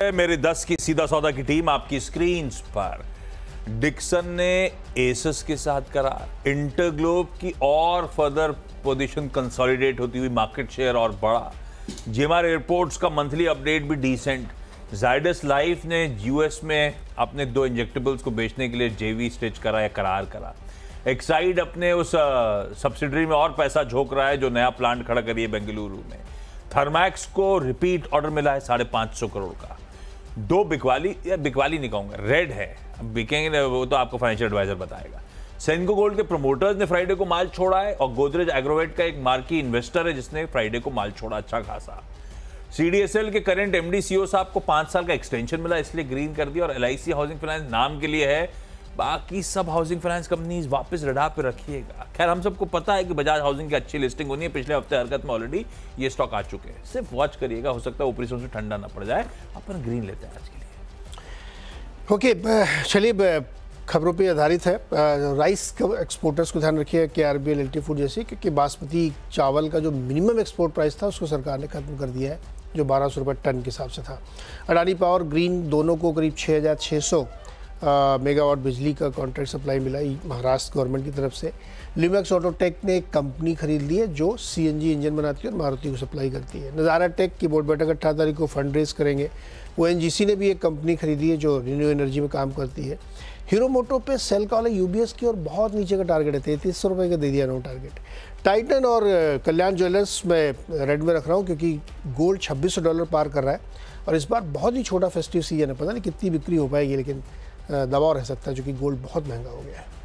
मेरे दस की, सीधा सौदा की टीम आपकी स्क्रीन पर। डिक्सन ने एसस के साथ करार। इंटरग्लोब की और फर्दर पोजीशन कंसोलिडेट होती हुई मार्केट शेयर और बढ़ा। जेमार एयरपोर्ट्स का मंथली अपडेट भी डिसेंट जाइडस लाइफ ने यूएस में अपने दो इंजेक्टेबल्स को बेचने के लिए जेवी स्टिच करा या करार करा। एक्साइड अपने उस सब्सिडरी में और पैसा झोंक रहा है जो नया प्लांट खड़ा करिए बेंगलुरु में। थर्मैक्स को रिपीट ऑर्डर मिला है साढ़े पाँच सौ करोड़ का। दो बिकवाली, या बिकवाली नहीं कहूँगा, रेड है। बिकेंगे वो तो आपको फाइनेंशियल एडवाइजर बताएगा। सेंको गोल्ड के प्रमोटर्स ने फ्राइडे को माल छोड़ा है, और गोदरेज एग्रोवेट का एक मार्की इन्वेस्टर है, जिसने फ्राइडे को माल छोड़ा अच्छा खासा। सीडीएसएल के करंट एमडी सीओ साहब को पाँच साल का एक्सटेंशन मिला, इसलिए ग्रीन कर दिया, और एल हाउसिंग फाइनेंस नाम के लिए है। बाकी सब हाउसिंग फाइनेंस कंपनीज़ वापस रडा पे रखिएगा। खैर, हम सबको पता है कि बजाज हाउसिंग की अच्छी लिस्टिंग होनी है। पिछले हफ़्ते हरकत में ऑलरेडी ये स्टॉक आ चुके हैं। सिर्फ़ वॉच करिएगा, हो सकता है ऊपरी से ठंडा ना पड़ जाए। अपन ग्रीन लेते हैं आज के लिए। ओके चलिए खबरों पे आधारित है। राइस एक्सपोर्टर्स को ध्यान रखिए के आर बी एल फ़ूड जैसी, क्योंकि बासमती चावल का जो मिनिमम एक्सपोर्ट प्राइस था, उसको सरकार ने खत्म कर दिया है, जो बारह सौ रुपये टन के हिसाब से था। अडानी पावर ग्रीन दोनों को करीब छः हज़ार छः सौ मेगावाट बिजली का कॉन्ट्रैक्ट सप्लाई मिला महाराष्ट्र गवर्नमेंट की तरफ़ से। लिमैक्स ऑटोटेक ने एक कंपनी खरीद ली है जो सीएनजी इंजन बनाती है और मारुति को सप्लाई करती है। नज़ारा टेक की बोर्ड बैठक अट्ठारह तारीख को फंड रेज करेंगे। वो एन ने भी एक कंपनी खरीदी है जो रिन्यू एनर्जी में काम करती है। हीरो मोटो पे सेल का वाला यूबीएस की और बहुत नीचे का टारगेट है, तैंतीस सौ रुपये का दे दिया नो टारगेट टाइटन और कल्याण ज्वेलर्स में रेड में रख रहा हूँ क्योंकि गोल्ड छब्बीस डॉलर पार कर रहा है। और इस बार बहुत ही छोटा फेस्टिव सीज़न है, पता नहीं कितनी बिक्री हो पाएगी, लेकिन दबाव रह सकता है जो कि गोल्ड बहुत महँगा हो गया है।